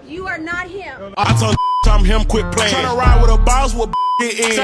him. You are not him. I told I'm him, quit playing. Trying to ride with a boss, with get in.